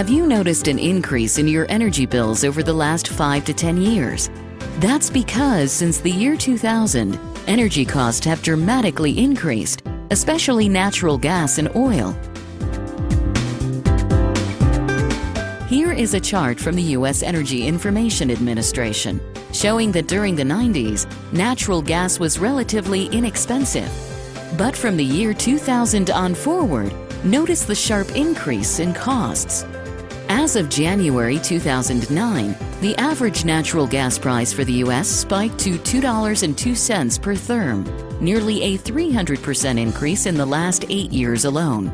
Have you noticed an increase in your energy bills over the last 5 to 10 years? That's because since the year 2000, energy costs have dramatically increased, especially natural gas and oil. Here is a chart from the U.S. Energy Information Administration showing that during the 90s, natural gas was relatively inexpensive. But from the year 2000 on forward, notice the sharp increase in costs. As of January 2009, the average natural gas price for the U.S. spiked to $2.02 per therm, nearly a 300% increase in the last eight years alone.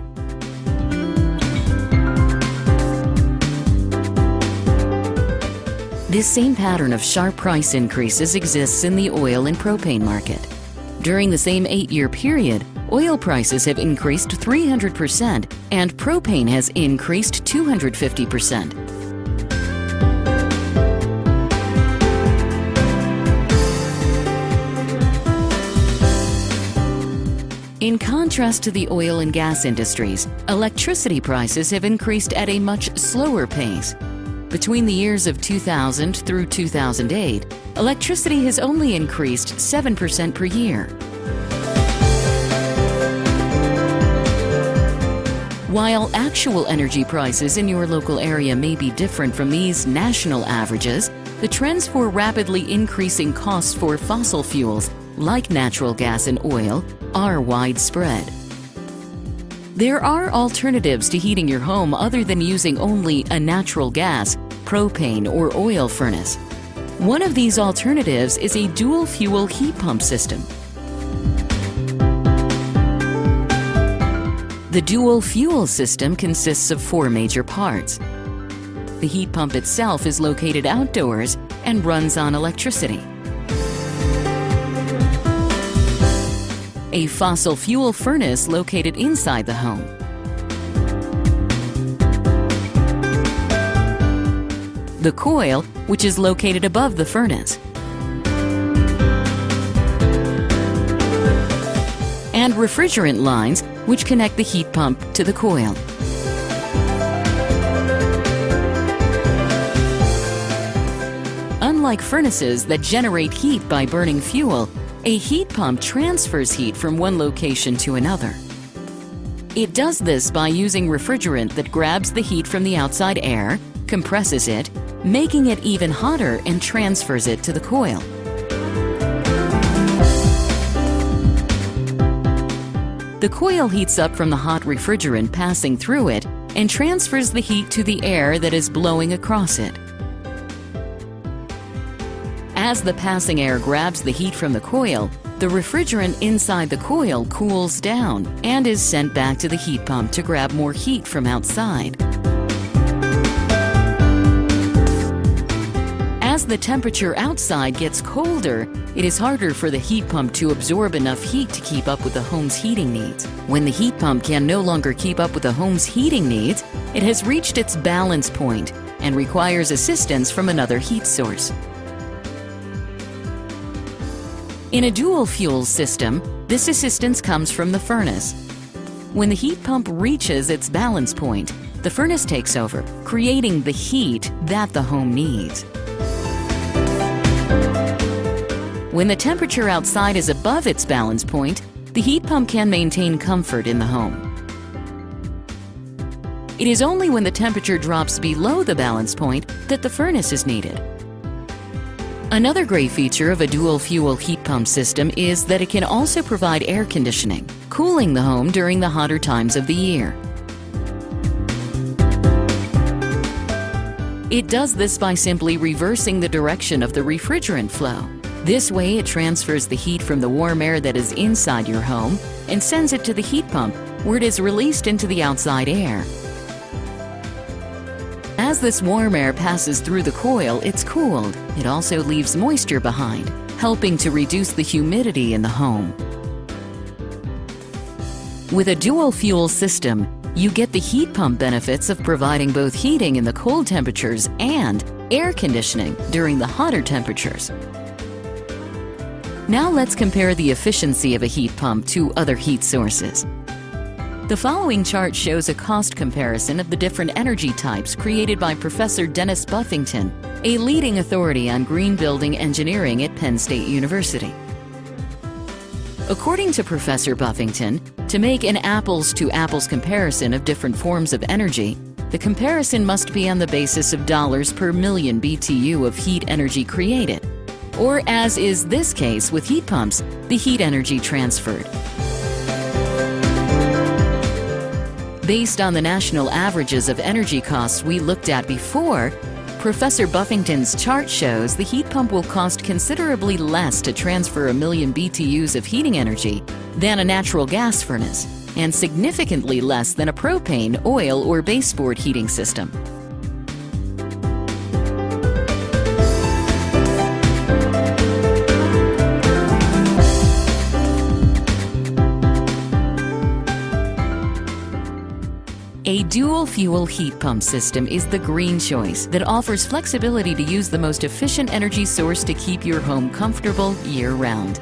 This same pattern of sharp price increases exists in the oil and propane market. During the same eight-year period, oil prices have increased 300% and propane has increased 250%. In contrast to the oil and gas industries, electricity prices have increased at a much slower pace. Between the years of 2000 through 2008, electricity has only increased 7% per year. While actual energy prices in your local area may be different from these national averages, the trends for rapidly increasing costs for fossil fuels, like natural gas and oil, are widespread. There are alternatives to heating your home other than using only a natural gas, propane, or oil furnace. One of these alternatives is a dual fuel heat pump system. The dual fuel system consists of four major parts. The heat pump itself is located outdoors and runs on electricity. A fossil fuel furnace located inside the home. The coil, which is located above the furnace. Refrigerant lines, which connect the heat pump to the coil. Unlike furnaces that generate heat by burning fuel, a heat pump transfers heat from one location to another. It does this by using refrigerant that grabs the heat from the outside air, compresses it, making it even hotter and transfers it to the coil. The coil heats up from the hot refrigerant passing through it and transfers the heat to the air that is blowing across it. As the passing air grabs the heat from the coil, the refrigerant inside the coil cools down and is sent back to the heat pump to grab more heat from outside. As the temperature outside gets colder, it is harder for the heat pump to absorb enough heat to keep up with the home's heating needs. When the heat pump can no longer keep up with the home's heating needs, it has reached its balance point and requires assistance from another heat source. In a dual fuel system, this assistance comes from the furnace. When the heat pump reaches its balance point, the furnace takes over, creating the heat that the home needs. When the temperature outside is above its balance point, the heat pump can maintain comfort in the home. It is only when the temperature drops below the balance point that the furnace is needed. Another great feature of a dual fuel heat pump system is that it can also provide air conditioning, cooling the home during the hotter times of the year. It does this by simply reversing the direction of the refrigerant flow. This way, it transfers the heat from the warm air that is inside your home and sends it to the heat pump, where it is released into the outside air. As this warm air passes through the coil, it's cooled. It also leaves moisture behind, helping to reduce the humidity in the home. With a dual fuel system, you get the heat pump benefits of providing both heating in the cold temperatures and air conditioning during the hotter temperatures. Now let's compare the efficiency of a heat pump to other heat sources. The following chart shows a cost comparison of the different energy types created by Professor Dennis Buffington, a leading authority on green building engineering at Penn State University. According to Professor Buffington, to make an apples to apples comparison of different forms of energy, the comparison must be on the basis of dollars per million BTU of heat energy created, or as is this case with heat pumps, the heat energy transferred. Based on the national averages of energy costs we looked at before, Professor Buffington's chart shows the heat pump will cost considerably less to transfer a million BTUs of heating energy than a natural gas furnace, and significantly less than a propane, oil, or baseboard heating system. A dual fuel heat pump system is the green choice that offers flexibility to use the most efficient energy source to keep your home comfortable year round.